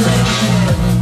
Revelation